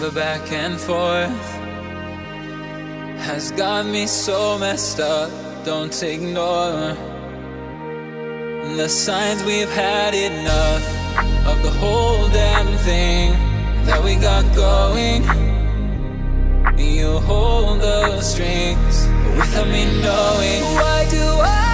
the back and forth has got me so messed up. Don't ignore the signs we've had enough of the whole damn thing that we got going. You hold the strings without me knowing. Why do I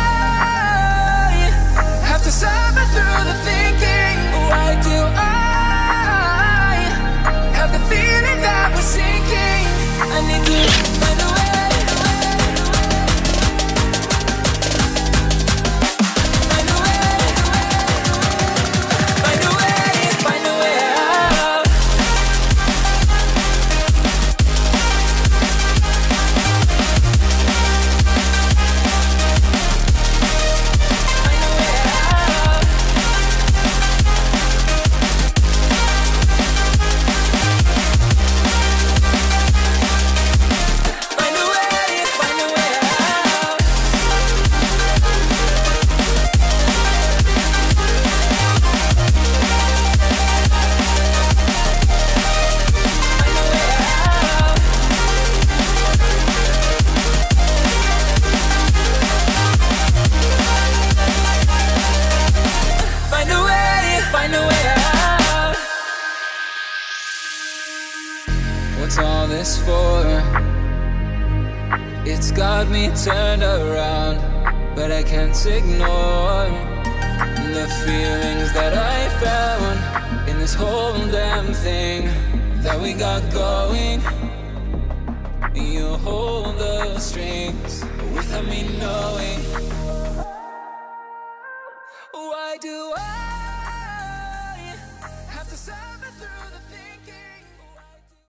all this for? It's got me turned around, but I can't ignore the feelings that I found in this whole damn thing that we got going. You hold the strings without me knowing.